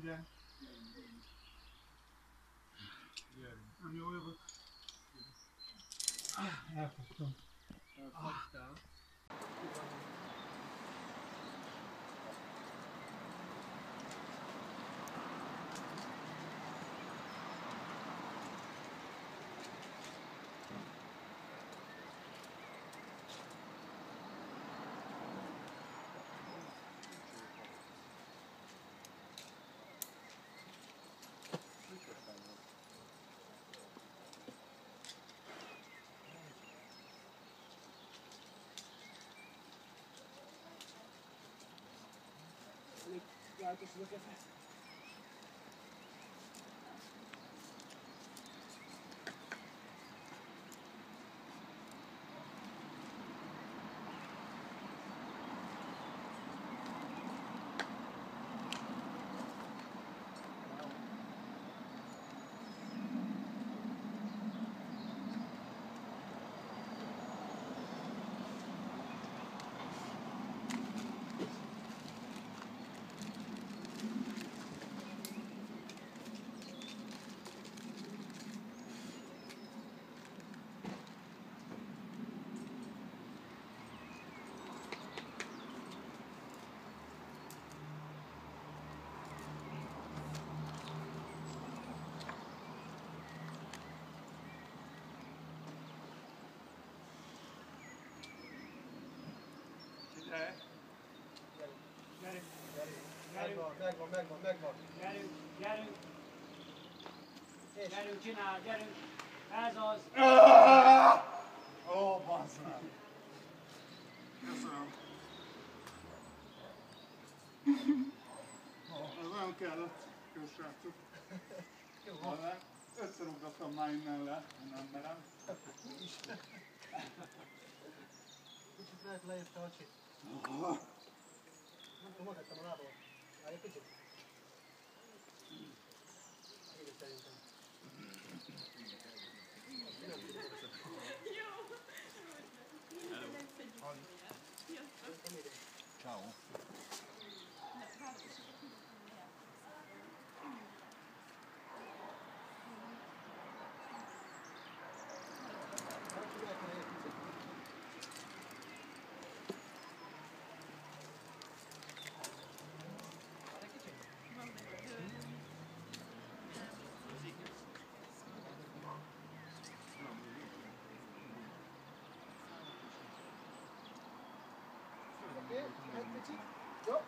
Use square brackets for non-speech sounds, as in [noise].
güzel. Anne oraya bak. Ah, ah, I just look at that. Megvan, megvan, megvan, megvan. gyerünk, gyerünk, És gyerünk, csinál, gyerünk. Ez az. Ó, bazd meg! Köszönöm. Ez olyan kellett, jó srácok. jó, Vele összerugattam már innen le, nem merem. kicsit lehet lejött a hacsit. Nem tudom, magadtam a lábam. [laughs] Ciao. Empty. Go.